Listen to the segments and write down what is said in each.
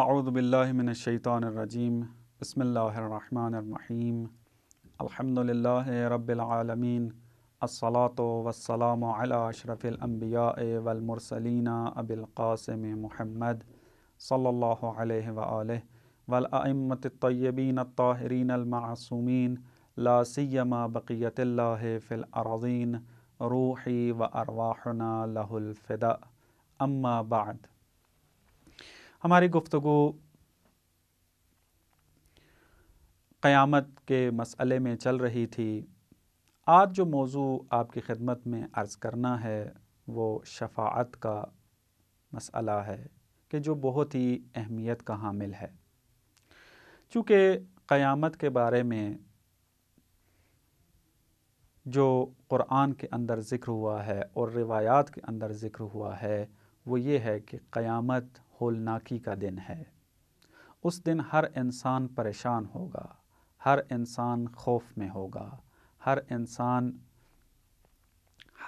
أعوذ بالله من الشيطان الرجيم. بسم الله الرحمن الرحيم. الحمد لله رب العالمين. الصلاة والسلام على أشرف الأنبياء والمرسلين أبي القاسم محمد صلى الله عليه وآله والأئمة الطيبين الطاهرين المعصومين لا سيما بقية الله في الأراضين روحي وأرواحنا له الفداء. أما بعد ہماری گفتگو قیامت کے مسئلے میں چل رہی تھی۔ آج جو موضوع آپ کی خدمت میں عرض کرنا ہے، وہ شفاعت کا مسئلہ ہے کہ جو بہت ہی اہمیت کا حامل ہے۔ چونکہ قیامت کے بارے میں جو قرآن کے اندر ذکر ہوا ہے اور روایات کے اندر ذکر ہوا ہے، وہ یہ ہے کہ قیامت ہولناکی کا دن ہے۔ اس دن ہر انسان پریشان ہوگا، ہر انسان خوف میں ہوگا، ہر انسان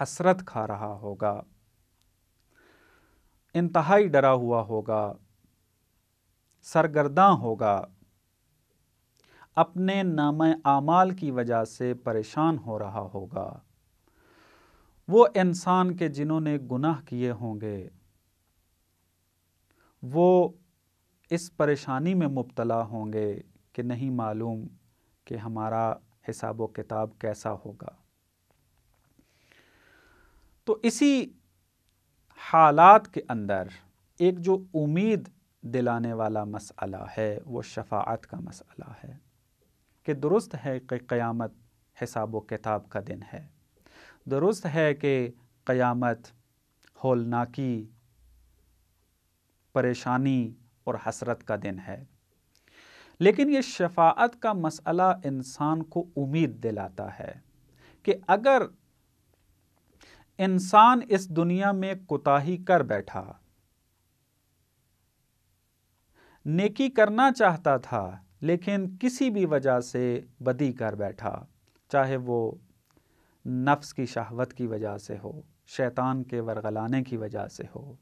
حسرت کھا رہا ہوگا۔ انتہائی ڈرا ہوا ہوگا، سرگرداں ہوگا۔ اپنے نام اعمال کی وجہ سے پریشان ہو رہا ہوگا۔ وہ انسان کے جنہوں نے گناہ کیے ہوں گے وہ اس پریشانی میں مبتلا ہوں گے کہ نہیں معلوم کہ ہمارا حساب و کتاب کیسا ہوگا۔ تو اسی حالات کے اندر ایک جو امید دلانے والا مسئلہ ہے، وہ شفاعت کا مسئلہ ہے کہ درست ہے کہ قیامت حساب و کتاب کا دن ہے۔ درست ہے کہ قیامت ہولناکی پریشانی اور حسرت کا دن ہے۔ لیکن یہ شفاعت کا مسئلہ انسان کو امید دلاتا ہے کہ اگر انسان اس دنیا میں کوتاہی کر بیٹھا، نیکی کرنا چاہتا تھا، لیکن کسی بھی وجہ سے بدی کر بیٹھا، چاہے وہ نفس کی شہوت کی وجہ سے ہو، شیطان کے ورغلانے کی وجہ سے ہو۔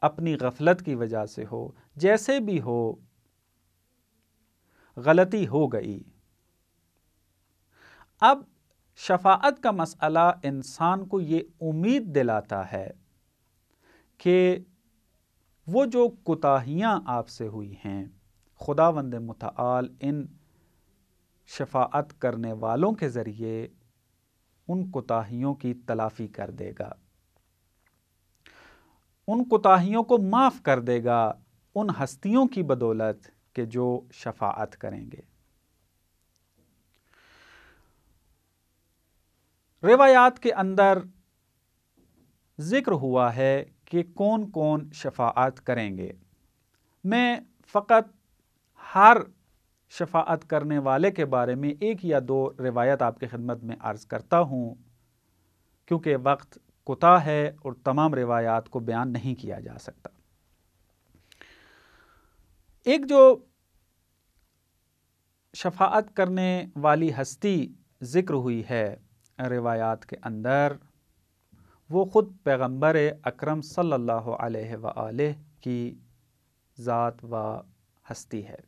اپنی غفلت کی وجہ سے ہو، جیسے بھی ہو، غلطی ہو گئی۔ اب شفاعت کا مسئلہ انسان کو یہ امید دلاتا ہے کہ وہ جو کوتاہیاں آپ سے ہوئی ہیں خدا وند متعال ان شفاعت کرنے والوں کے ذریعے ان کوتاہیوں کی تلافی کر دے گا۔ ان کوتاہیوں کو معاف کر دے گا ان ہستیوں کی بدولت کہ جو شفاعت کریں گے۔ روایات کے اندر ذکر ہوا ہے کہ کون کون شفاعت کریں گے۔ میں فقط ہر شفاعت کرنے والے کے بارے میں ایک یا دو روایت آپ کی خدمت میں عرض کرتا ہوں، کیونکہ وقت کتا ہے اور تمام روایات کو بیان نہیں کیا جا سکتا۔ ایک جو شفاعت کرنے والی ہستی ذکر ہوئی ہے روایات کے اندر، وہ خود پیغمبر اکرم صلی اللہ علیہ وآلہ کی ذات و ہستی ہے۔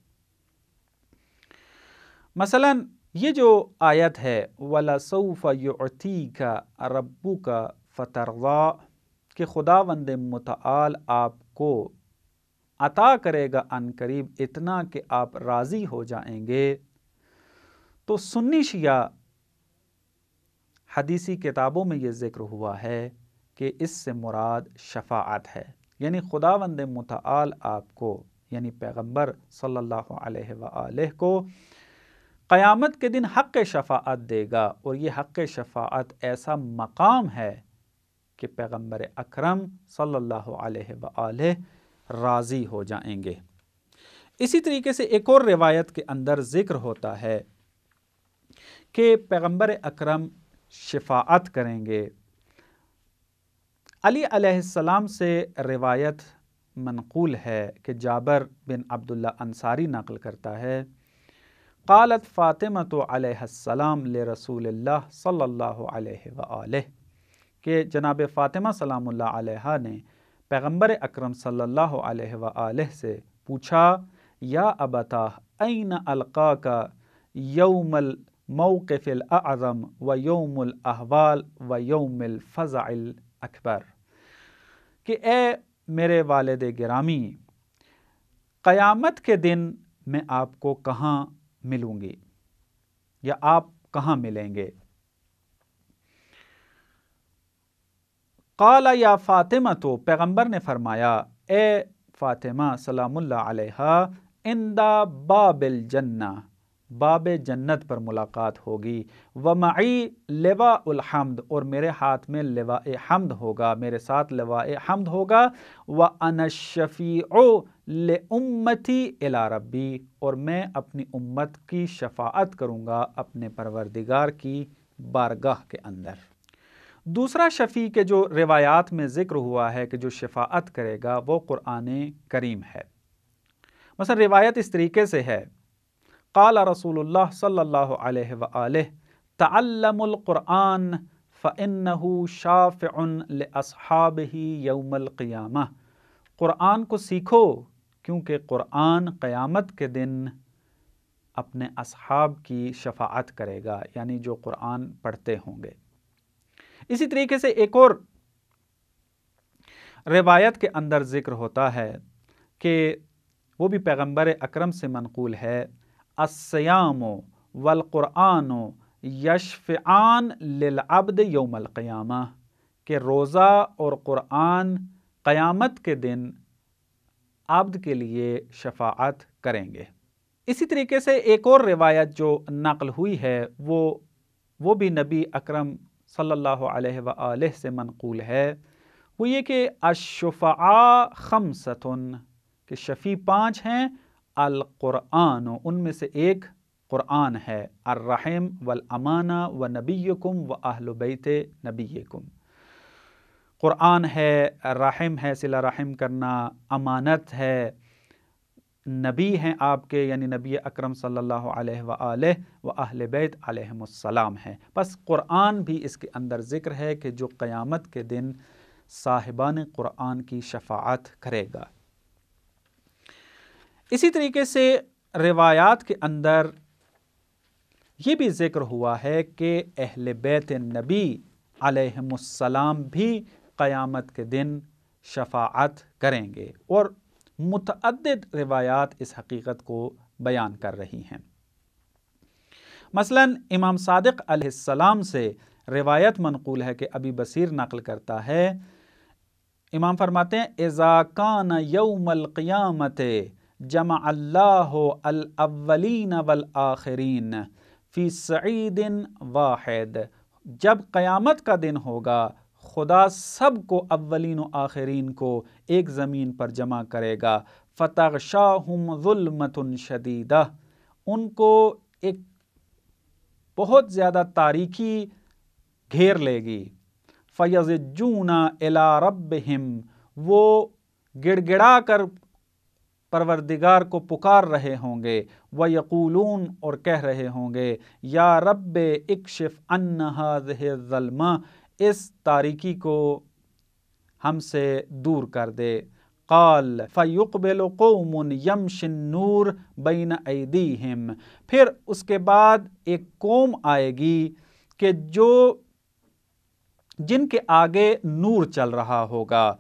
مثلا یہ جو آیت ہے، وَلَسَوْفَ يُعْتِيكَ رَبُّكَ فتروا کہ خدا وند متعال آپ کو عطا کرے گا ان قریب اتنا کہ آپ راضی ہو جائیں گے۔ تو سنی شیعہ حدیثی کتابوں میں یہ ذکر ہوا ہے کہ اس سے مراد شفاعت ہے۔ یعنی خدا وند متعال آپ کو یعنی پیغمبر صلی اللہ علیہ وآلہ کو قیامت کے دن حق شفاعت دے گا۔ اور یہ حق شفاعت ایسا مقام ہے کہ پیغمبر اکرم صلی اللہ علیہ وآلہ راضی ہو جائیں گے۔ اسی طریقے سے ایک اور روایت کے اندر ذکر ہوتا ہے کہ پیغمبر اکرم شفاعت کریں گے۔ علی علیہ السلام سے روایت منقول ہے کہ جابر بن عبداللہ انصاری نقل کرتا ہے۔ قالت فاطمہ علیہ السلام لرسول اللہ صلی اللہ علیہ وآلہ کہ جناب فاطمہ سلام اللہ علیہ نے پیغمبر اکرم صلی اللہ علیہ وآلہ سے پوچھا، یا ابتا، این القا کا یوم الموقف الاعظم و یوم الاحوال و یوم الفضع الاکبر؟ کہ اے میرے والد گرامی، قیامت کے دن میں آپ کو کہاں ملوں گی؟ یا آپ کہاں ملیں گے؟ قال یا فاطمہ تو پیغمبر نے فرمایا، اے فاطمہ سلام اللہ علیہ اندا باب الجنہ، باب جنت پر ملاقات ہوگی، و معی لوا الحمد، اور میرے ہاتھ میں لوا حمد ہوگا، میرے ساتھ لوا حمد ہوگا، و انشفی او لمتی الا ربی، اور میں اپنی امت کی شفاعت کروں گا اپنے پروردگار کی بارگاہ کے اندر۔ دوسرا شفیع کے جو روایات میں ذکر ہوا ہے کہ جو شفاعت کرے گا، وہ قرآن کریم ہے۔ مثلا روایت اس طریقے سے ہے۔ قال رسول اللہ صلی اللہ علیہ وآلہ، تعلم القرآن فإنه شافع لأصحابه یوم القیامہ۔ قرآن کو سیکھو، کیونکہ قرآن قیامت کے دن اپنے اصحاب کی شفاعت کرے گا یعنی جو قرآن پڑھتے ہوں گے۔ اسی طریقے سے ایک اور روایت کے اندر ذکر ہوتا ہے کہ وہ بھی پیغمبر اکرم سے منقول ہے السیام والقرآن یشفعان للعبد یوم القیامہ، کہ روزہ اور قرآن قیامت کے دن عبد کے لیے شفاعت کریں گے۔ اسی طریقے سے ایک اور روایت جو نقل ہوئی ہے، وہ وہ بھی نبی اکرم صلی اللہ علیہ وآلہ سے منقول ہے۔ وہ یہ کہ اشفعاء خمستن، کہ شفیع پانچ ہیں، القرآن، ان میں سے ایک قرآن ہے۔ الرحم والامانہ و نبیکم و اہل بیت نبیکم۔ قرآن ہے، رحم ہے، صلہ رحم کرنا، امانت ہے نبی ہیں آپ کے یعنی نبی اکرم صلی اللہ علیہ وآلہ و اہل بیت علیہ السلام ہے بس قرآن بھی اس کے اندر ذکر ہے کہ جو قیامت کے دن صاحبان قرآن کی شفاعت کرے گا۔ اسی طریقے سے روایات کے اندر یہ بھی ذکر ہوا ہے کہ اہل بیت نبی علیہ السلام بھی قیامت کے دن شفاعت کریں گے اور متعدد روایات اس حقیقت کو بیان کر رہی ہیں۔ مثلا امام صادق علیہ السلام سے روایت منقول ہے کہ ابھی بصیر نقل کرتا ہے، امام فرماتے ہیں، اذا کان یوم القیامت جمع اللہ الاولین والآخرین فی سعید واحد، جب قیامت کا دن ہوگا خدا سب کو اولین و آخرین کو ایک زمین پر جمع کرے گا۔ فتح شاہم ظلمت شدیدہ ان کو ایک بہت زیادہ تاریخی گھیر لے گی۔ فیض جونا الا رب وہ گڑ گڑا کر پروردگار کو پکار رہے ہوں گے۔ وہ یقولون اور کہہ رہے ہوں گے، یا رب، اکشف انہا ظلمہ اس تاریکی کو ہم سے دور کر دے۔ قال، فیقبل قوم یمش النور بین ایدیہم۔ پھر اس کے بعد ایک قوم آئے گی کہ جو جن کے آگے نور چل رہا ہوگا۔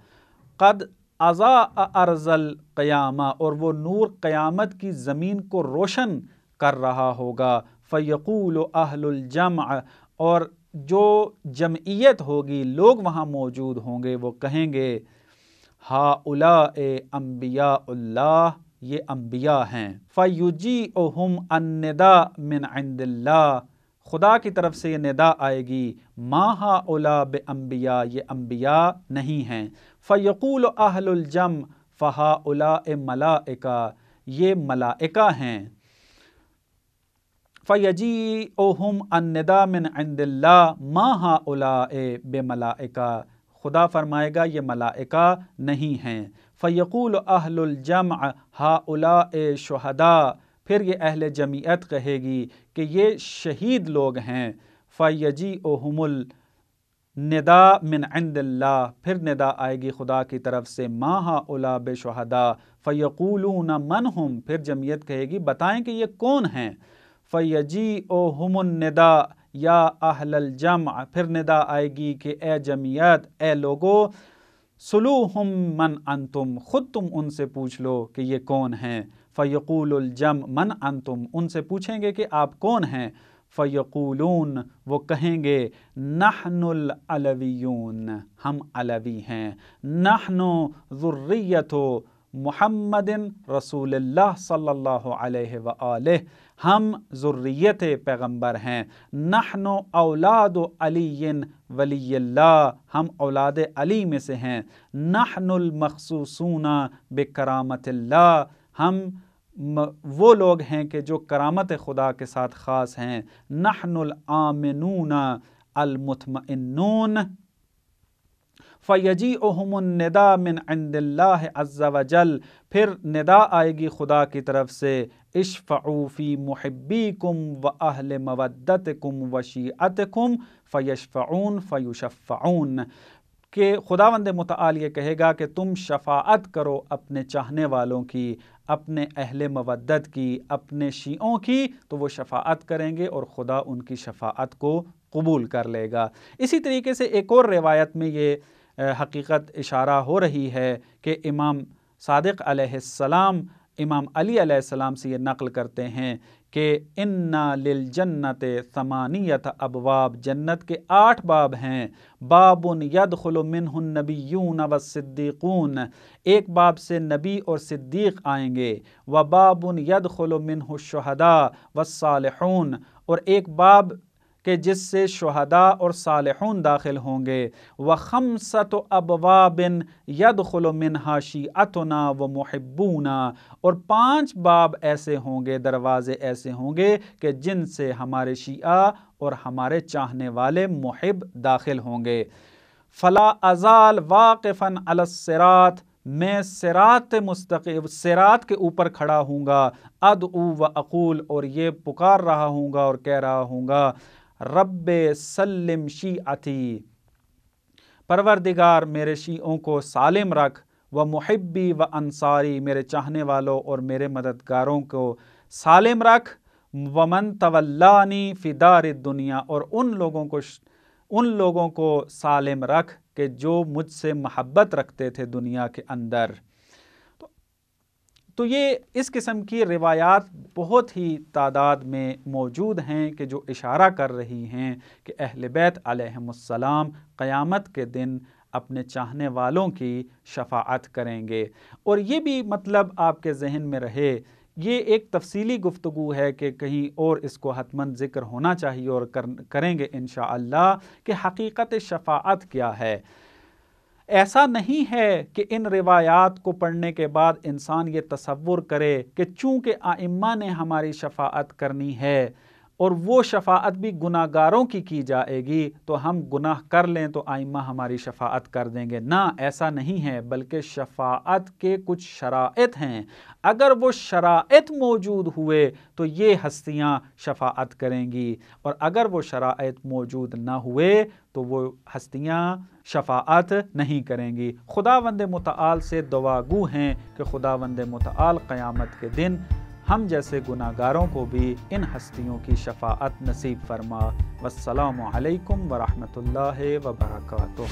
قد ازا ارزل قیامہ اور وہ نور قیامت کی زمین کو روشن کر رہا ہوگا۔ فیقول اہل الجمع، اور جو جمعیت ہوگی، لوگ وہاں موجود ہوں گے، وہ کہیں گے ہا الا اے امبیا اللہ، یہ انبیاء ہیں۔ فیوجی اوہم اندا من عند اللہ۔ خدا کی طرف سے یہ ندا آئے گی۔ ماہا اولا بے امبیا یہ انبیاء نہیں ہیں۔ فیقول اہل الجم فہا اولا ملا یہ ملائکہ ہیں۔ فیجی اوہم اندا من عند اللہ ماہا اولا بے ملائکہ خدا فرمائے گا، یہ ملائکہ نہیں ہیں۔ فیقول اہل الجمع ہا اولا شہدا، پھر یہ اہل جمعیت کہے گی کہ یہ شہید لوگ ہیں۔ فیجی اوہم ندا من عند اللہ، پھر ندا آئے گی خدا کی طرف سے ماہا اولا بے شہدا فیقولون من ہم؟ پھر جمعیت کہے گی، بتائیں کہ یہ کون ہیں؟ فیجی او ہم الندا یا اہل الجمع، پھر ندا آئے گی کہ اے جمعیت، اے لوگو سلو ہم من انتم، خود تم ان سے پوچھ لو کہ یہ کون ہیں۔ فیقول الجم من انتم، ان سے پوچھیں گے کہ آپ کون ہیں۔ فیقولون وہ کہیں گے، نحن العلویون ہم علوی ہیں۔ نحن ذریت محمد رسول اللہ صلی اللہ علیہ وآلہ ہم ذریت پیغمبر ہیں نحن اولاد علی ولی اللہ ہم اولاد علی میں سے ہیں نحن المخصوصون بکرامت اللہ ہم وہ لوگ ہیں کہ جو کرامت خدا کے ساتھ خاص ہیں نحن العامنون المطمئنون فیجی احم الندا من عند اللہ عز و جل پھر ندا آئے گی خدا کی طرف سے۔ اشفعو فی محبی کم و اہل مودت کم و شیعت کم فیشفعون فیشفعون۔ کہ خدا وند متعال یہ کہے گا کہ تم شفاعت کرو اپنے چاہنے والوں کی، اپنے اہل مودت کی، اپنے شیعوں کی، تو وہ شفاعت کریں گے اور خدا ان کی شفاعت کو قبول کر لے گا۔ اسی طریقے سے ایک اور روایت میں یہ حقیقت اشارہ ہو رہی ہے کہ امام صادق علیہ السلام، امام علی علیہ السلام سے یہ نقل کرتے ہیں کہ انا للجنت ثمانیت ابواب جنت کے آٹھ باب ہیں۔ باب یدخل منہ النبیون والصدیقون، ایک باب سے نبی اور صدیق آئیں گے۔ و باب یدخل منہ الشہداء والصالحون، اور ایک باب کہ جس سے شہداء اور صالحون داخل ہوں گے۔ و خمسط ابوابن ید خلو منہاشی اتنا و محبونا اور پانچ باب ایسے ہوں گے، دروازے ایسے ہوں گے کہ جن سے ہمارے شیعہ اور ہمارے چاہنے والے محب داخل ہوں گے۔ فلا ازال واقفاً السرات میں سرات مستقب سرات کے اوپر کھڑا ہوں گا۔ اد او و اقول اور یہ پکار رہا ہوں گا اور کہہ رہا ہوں گا۔ رب سلم شیعتی۔ پروردگار میرے شیعوں کو سالم رکھ و محبی و انصاری میرے چاہنے والوں اور میرے مددگاروں کو سالم رکھ۔ ومن طولانی فدار دنیا اور ان لوگوں کو ان لوگوں کو سالم رکھ کہ جو مجھ سے محبت رکھتے تھے دنیا کے اندر۔ تو یہ اس قسم کی روایات بہت ہی تعداد میں موجود ہیں کہ جو اشارہ کر رہی ہیں کہ اہل بیت علیہم السلام قیامت کے دن اپنے چاہنے والوں کی شفاعت کریں گے۔ اور یہ بھی مطلب آپ کے ذہن میں رہے، یہ ایک تفصیلی گفتگو ہے کہ کہیں اور اس کو حتمند ذکر ہونا چاہیے اور کریں گے انشاءاللہ کہ حقیقت شفاعت کیا ہے۔ ایسا نہیں ہے کہ ان روایات کو پڑھنے کے بعد انسان یہ تصور کرے کہ چونکہ آئمہ نے ہماری شفاعت کرنی ہے اور وہ شفاعت بھی گناہ گاروں کی کی جائے گی، تو ہم گناہ کر لیں تو آئمہ ہماری شفاعت کر دیں گے۔ نہ، ایسا نہیں ہے، بلکہ شفاعت کے کچھ شرائط ہیں۔ اگر وہ شرائط موجود ہوئے تو یہ ہستیاں شفاعت کریں گی۔ اور اگر وہ شرائط موجود نہ ہوئے تو وہ ہستیاں شفاعت نہیں کریں گی۔ خدا وند متعال سے دعا گو ہیں کہ خدا وند متعال قیامت کے دن ہم جیسے گناہ گاروں کو بھی ان ہستیوں کی شفاعت نصیب فرما۔ والسلام علیکم ورحمۃ اللہ وبرکاتہ۔